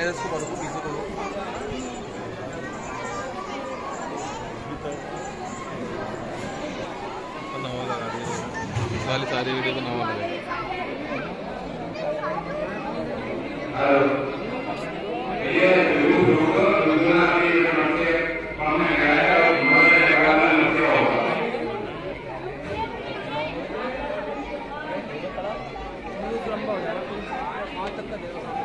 안에서 바르고 미소도 ساری ساری کو نواں لگے لمبا ہو جائے گا وہاں تک کا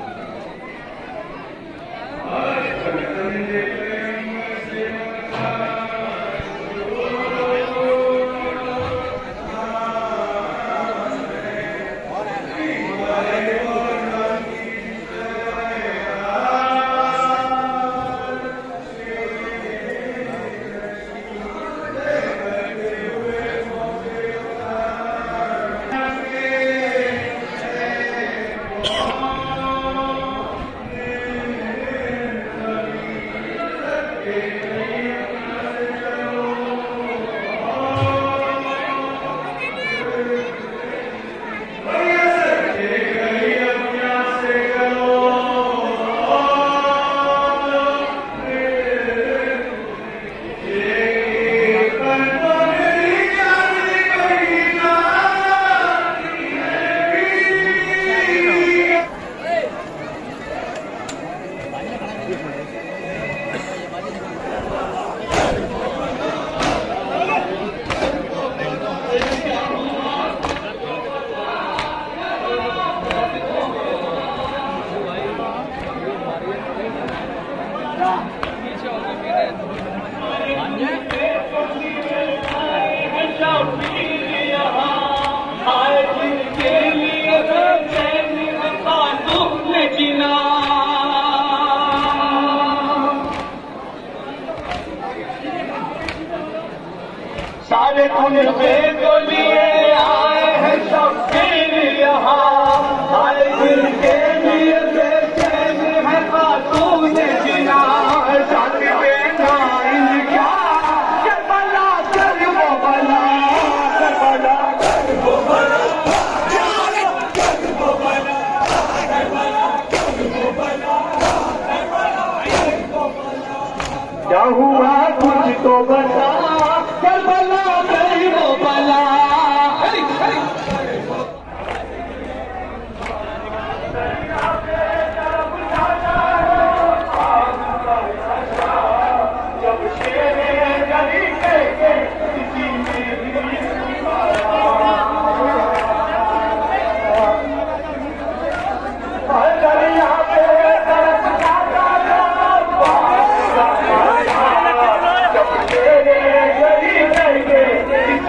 on the table.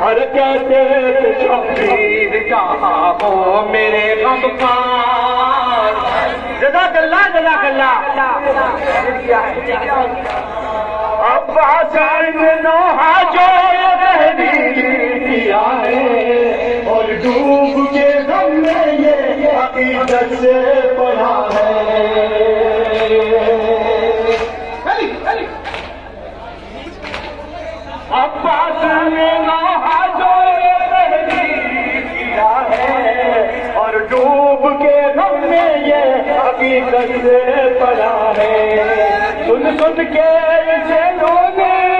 ہر کیسے جب پیر کہاں ہو میرے غم خان جزاک اللہ جزاک اللہ۔ اب آسان نوحہ جو تحریر کیا ہے اور ڈوب کے غم میں یہ عقیدت سے پڑھا ہے۔ نوحہ جو تحریر کیا ہے، اور ڈوب کے غم میں یہ حقیقت سے پڑا ہے۔ سن سن کے اسے رونے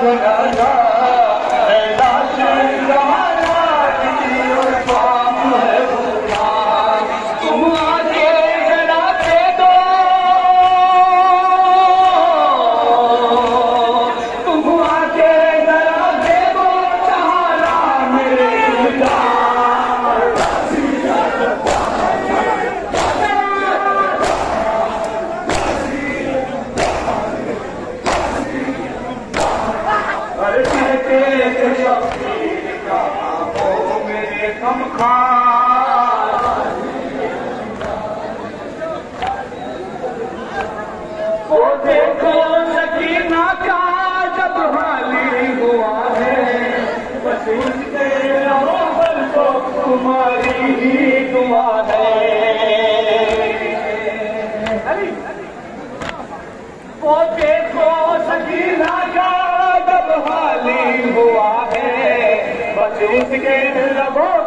多少钱 it again, the boy.